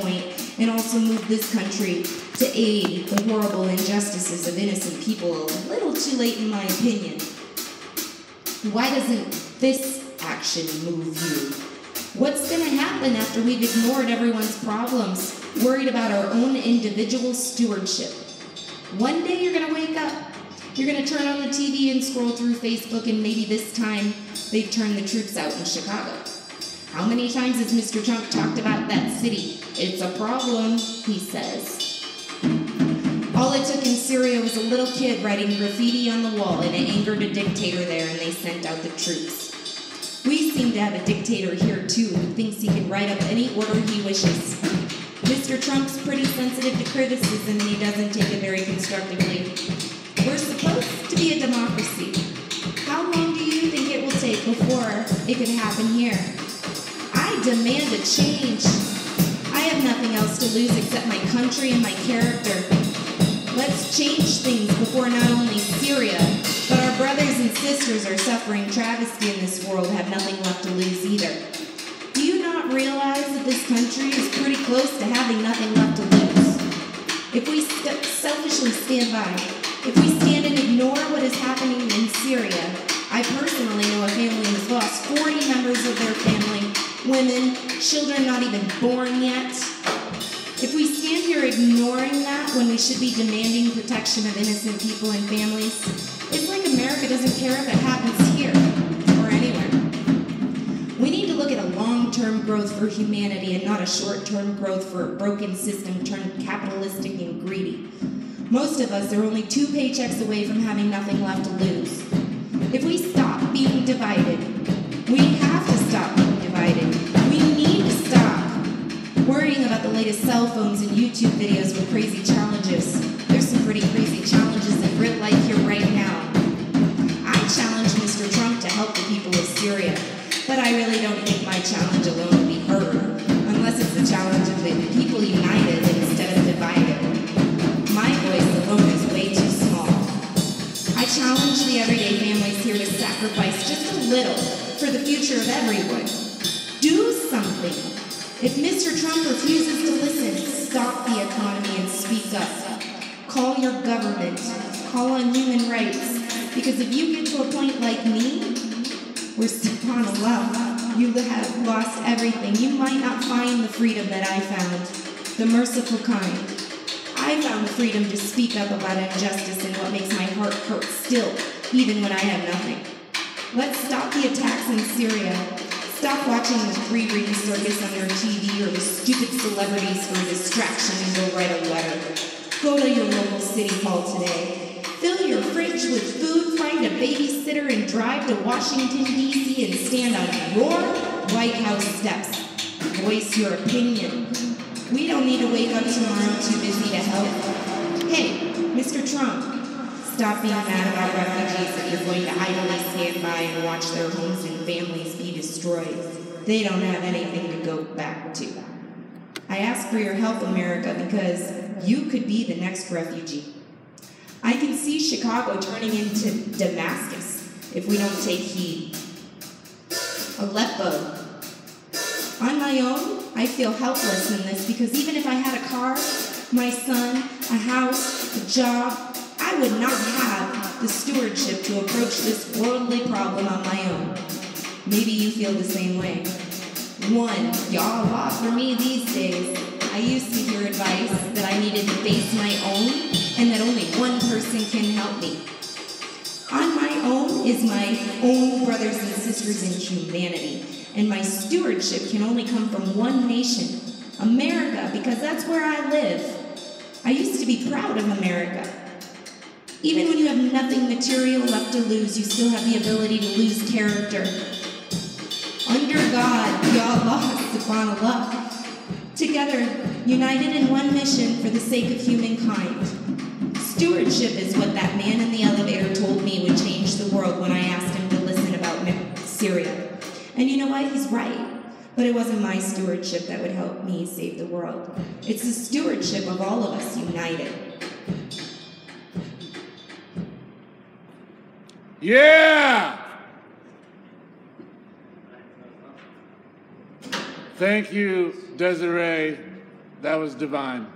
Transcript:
point and also move this country to aid the horrible injustices of innocent people a little too late, in my opinion. Why doesn't this action move you? What's going to happen after we've ignored everyone's problems, worried about our own individual stewardship? One day you're going to wake up. You're going to turn on the TV and scroll through Facebook, and maybe this time they've turned the troops out in Chicago. How many times has Mr. Trump talked about that city? It's a problem, he says. All it took in Syria was a little kid writing graffiti on the wall, and it angered a dictator there, and they sent out the troops. We seem to have a dictator here, too, who thinks he can write up any order he wishes. Mr. Trump's pretty sensitive to criticism, and he doesn't take it very constructively. We're supposed to be a democracy. How long do you think it will take before it can happen here? Demand a change. I have nothing else to lose except my country and my character. Let's change things before not only Syria, but our brothers and sisters are suffering travesty in this world have nothing left to lose either. Do you not realize that this country is pretty close to having nothing left to lose? If we st- selfishly stand by, if we stand and ignore what is happening in Syria, I personally know a family has lost 40 members of their family, women, children not even born yet. If we stand here ignoring that when we should be demanding protection of innocent people and families, it's like America doesn't care if it happens here or anywhere. We need to look at a long term growth for humanity and not a short term growth for a broken system turned capitalistic and greedy. Most of us are only two paychecks away from having nothing left to lose. If we stop being divided, we latest cell phones and YouTube videos with crazy challenges. There's some pretty crazy challenges in real life here right now. I challenge Mr. Trump to help the people of Syria, but I really don't think my challenge alone will be heard, unless it's the challenge of the people united instead of divided. My voice alone is way too small. I challenge the everyday families here to sacrifice just a little for the future of everyone. Do something. If Mr. Trump refuses to listen, stop the economy and speak up. Call your government. Call on human rights. Because if you get to a point like me, where subhanAllah, you have lost everything, you might not find the freedom that I found, the merciful kind. I found freedom to speak up about injustice and what makes my heart hurt still, even when I have nothing. Let's stop the attacks in Syria. Stop watching the free ring circus on your TV or the stupid celebrities for a distraction and go write a letter. Go to your local city hall today. Fill your fridge with food, find a babysitter, and drive to Washington, D.C. and stand on your White House steps. Voice your opinion. We don't need to wake up tomorrow too busy to help. Hey, Mr. Trump, Stop being mad about refugees if you're going to idly stand by and watch their homes and families be destroyed. They don't have anything to go back to. I ask for your help, America, because you could be the next refugee. I can see Chicago turning into Damascus if we don't take heed. Aleppo. On my own, I feel helpless in this because even if I had a car, my son, a house, a job, I would not have the stewardship to approach this worldly problem on my own. Maybe you feel the same way. One, y'all lot for me these days. I used to hear advice that I needed to face my own and that only one person can help me. On my own is my own brothers and sisters in humanity, and my stewardship can only come from one nation, America, because that's where I live. I used to be proud of America. Even when you have nothing material left to lose, you still have the ability to lose character. Under God, Ya Allah, subhanAllah. Together, united in one mission for the sake of humankind. Stewardship is what that man in the elevator told me would change the world when I asked him to listen about Syria. And you know what? He's right. But it wasn't my stewardship that would help me save the world. It's the stewardship of all of us united. Yeah! Thank you, Desiree. That was divine.